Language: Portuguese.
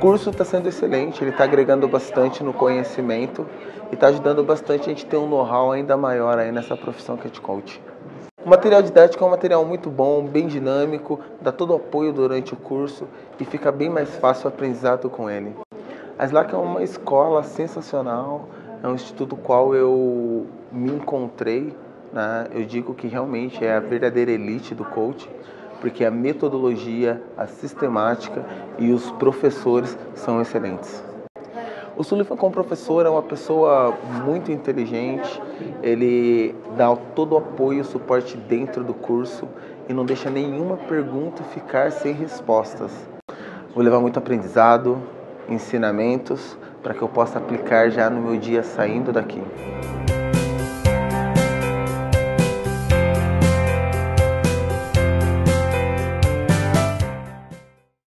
curso está sendo excelente, ele está agregando bastante no conhecimento e está ajudando bastante a gente ter um know-how ainda maior aí nessa profissão que é de coach. O material didático é um material muito bom, bem dinâmico, dá todo o apoio durante o curso e fica bem mais fácil o aprendizado com ele. A SLAC é uma escola sensacional, é um instituto qual eu me encontrei, né? eu digo que realmente é a verdadeira elite do coach, porque a metodologia, a sistemática e os professores são excelentes. O Sullivan como professor é uma pessoa muito inteligente, ele dá todo o apoio e suporte dentro do curso e não deixa nenhuma pergunta ficar sem respostas. Vou levar muito aprendizado, ensinamentos para que eu possa aplicar já no meu dia saindo daqui.